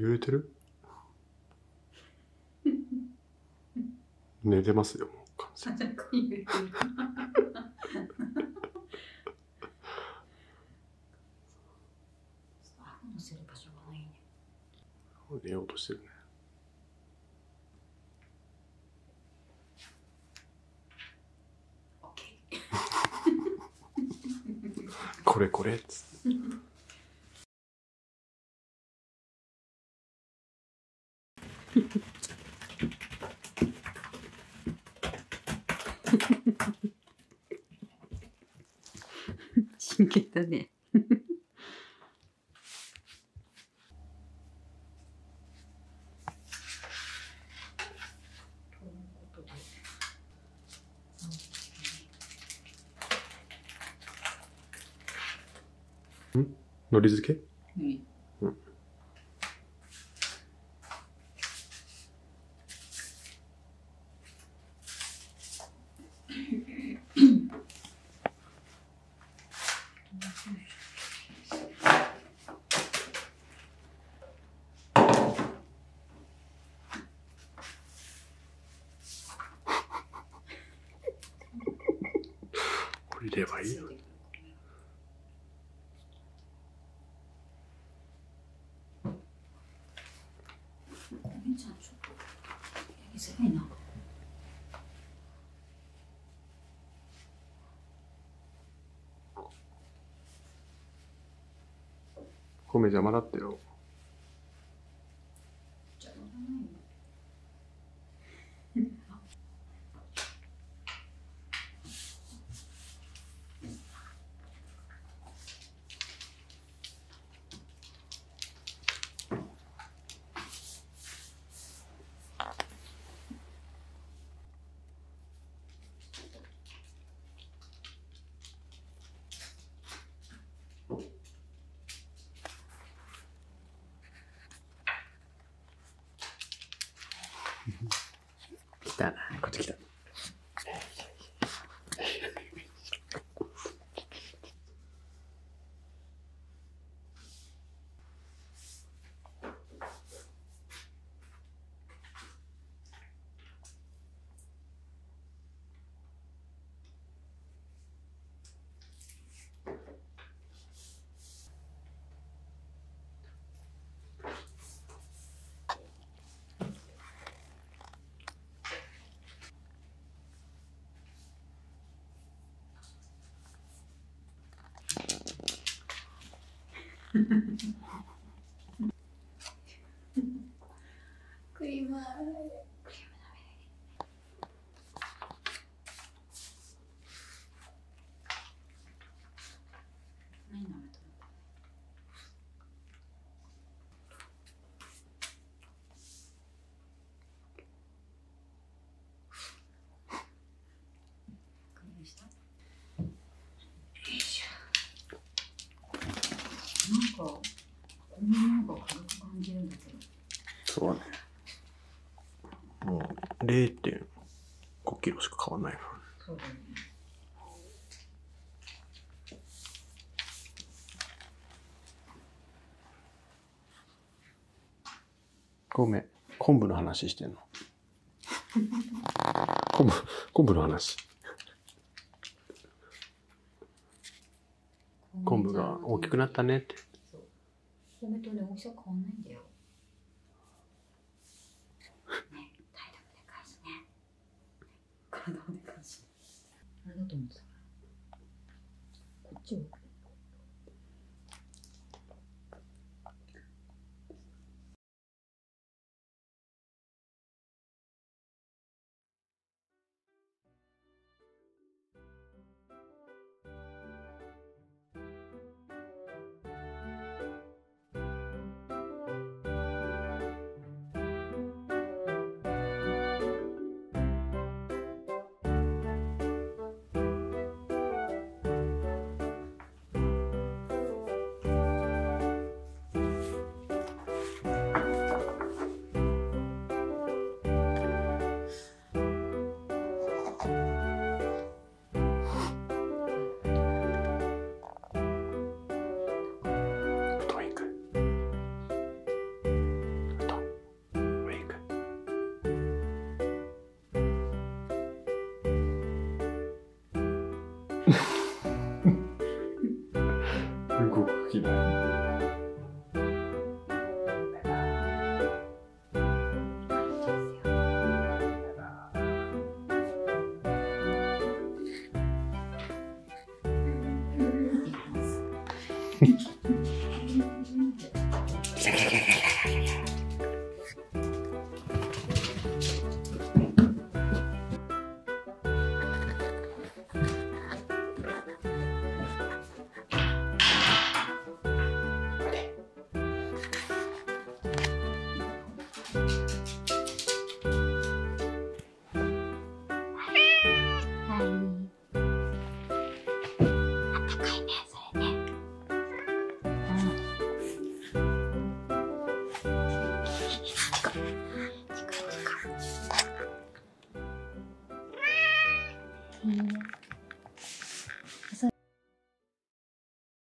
揺れてる？寝てますよ、もう完全に。寝ようとしてるね。これこれっつって。真剣だね。のり付け？うん。うん降りればいいのに。お姉ちゃんちょっとやりづらいな米邪魔だったよ。来た、こっち来た。クリーム何舐めたのクリームしたよいしょなんかこんななんか軽く感じるんだけどそうね。もう0.5キロしか変わんないからね。そうだよねごめん、昆布の話してんの？昆布、昆布の話。昆布が大きくなったねって。そう米とね大きさ変わんないんだよ。ね態度もでかいしね。体もでかいしあれだと思ってたこっちを Peace.